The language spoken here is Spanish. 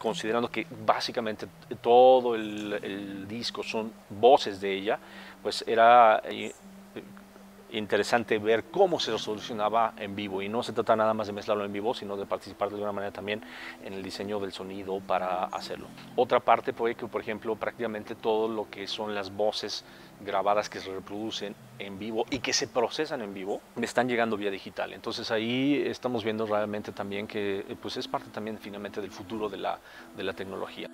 considerando que básicamente todo el, disco son voces de ella, pues era eh, interesante ver cómo se solucionaba en vivo y no se trata nada más de mezclarlo en vivo, sino de participar de alguna manera también en el diseño del sonido para hacerlo. Otra parte fue que, por ejemplo, prácticamente todo lo que son las voces grabadas que se reproducen en vivo y que se procesan en vivo, me están llegando vía digital. Entonces ahí estamos viendo realmente también que pues es parte también finalmente del futuro de la, de la tecnología.